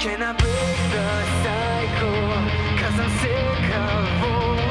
Can I break the cycle? Cause I'm sick of all